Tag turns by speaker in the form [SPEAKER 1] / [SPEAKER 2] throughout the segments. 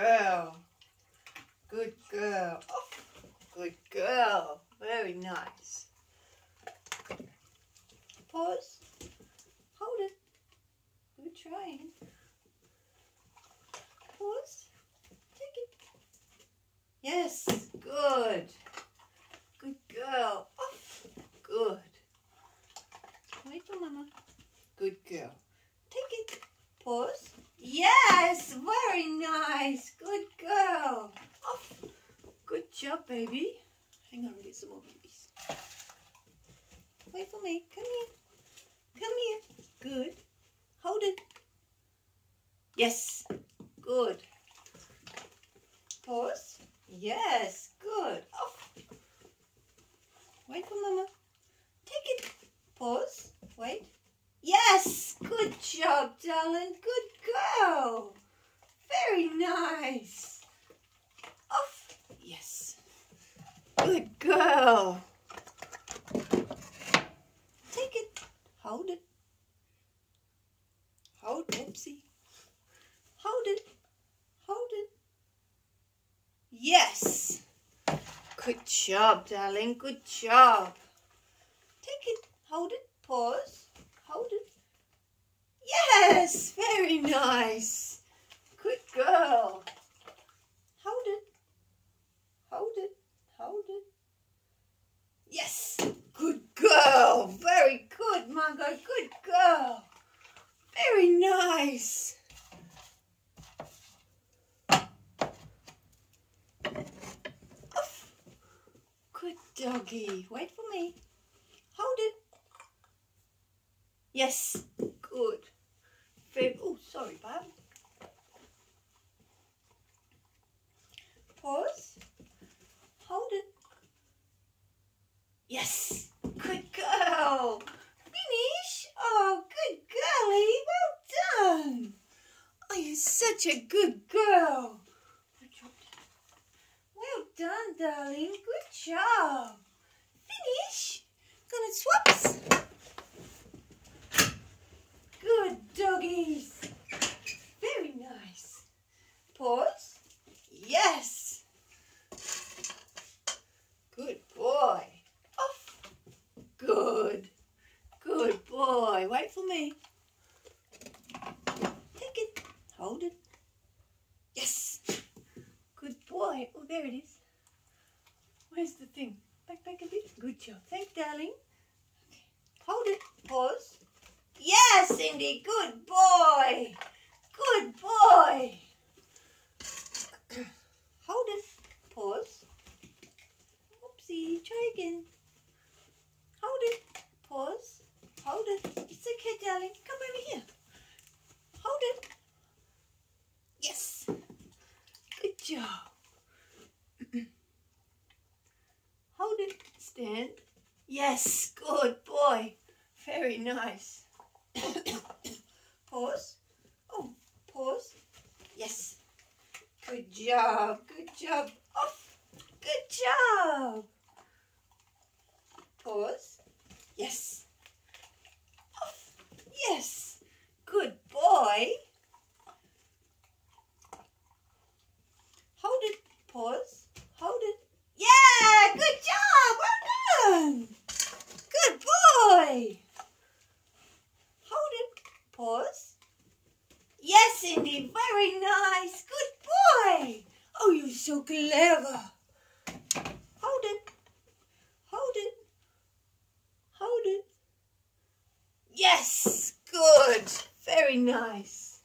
[SPEAKER 1] girl. Good girl. Oh, good girl. Very nice. Pause. Hold it. Good trying. Pause. Take it. Yes. Good. Good girl. Oh, good. Wait for mama. Good girl. Take it. Pause. Yes. Very nice. Good girl. Oh, good job, baby. Hang on, get some more babies. Wait for me. Come here. Come here. Good. Hold it. Yes. Good. Pause. Yes. Good. Wait for mama. Take it. Pause. Wait. Yes. Good job, darling. Good nice. Off. Oh, yes. Good girl. Take it. Hold it. Hold, oopsie. Hold it. Hold it. Yes. Good job, darling. Good job. Take it. Hold it. Pause. Hold it. Yes. Very nice. Good girl. Hold it. Hold it. Hold it. Yes. Good girl. Very good, Margot. Good girl. Very nice. Good doggy. Wait for me. Hold it. Yes. Good. Oh, sorry, Bob. Pause. Hold it. Yes. Good girl. Finish. Oh, good girlie. Well done. Oh, you're such a good girl. Good job. Well done, darling. Good job. Finish. Gonna swaps. Good doggies. Very nice. Pause. Yes. Good boy. Off. Good. Good boy. Wait for me. Take it. Hold it. Yes. Good boy. Oh, there it is. Where's the thing? Back, back a bit. Good job. Thanks, darling. Okay. Hold it. Pause. Yes, Indy. Good boy. Good boy. Hold it. Pause. Oopsie. Try again. Hold it. Pause. Hold it. It's okay, darling. Come over here. Hold it. Yes. Good job. Hold it. Stand. Yes. Good boy. Very nice. pause. Oh, pause. Yes. Good job. Good job. Off. Good job. Pause. Yes. Off. Yes. Good boy. Hold it. Pause. Hold it. Yeah. Good job. Well done. Good boy. Hold it. Pause. Yes, Indy. Very nice. Good boy. Oh, you're clever. Hold it. Hold it. Hold it. Yes. Good. Very nice.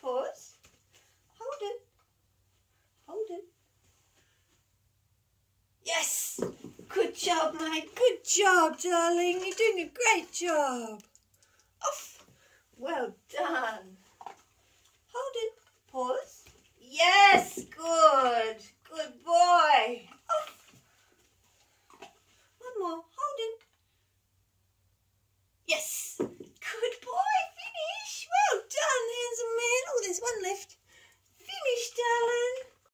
[SPEAKER 1] Pause. Hold it. Hold it. Yes. Good job, mate. Good job, darling. You're doing a great job. Off. Well done. Yes.